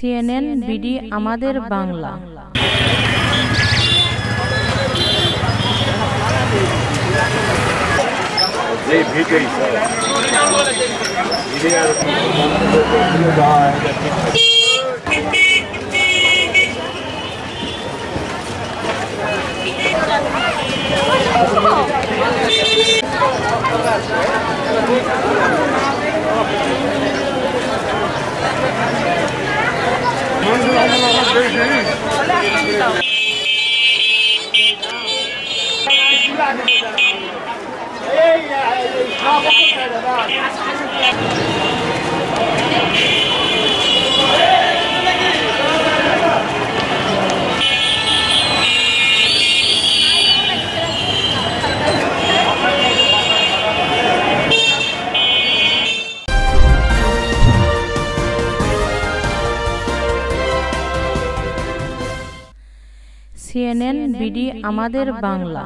CNN BD আমাদের বাংলা। এই CNN BD আমাদের বাংলা।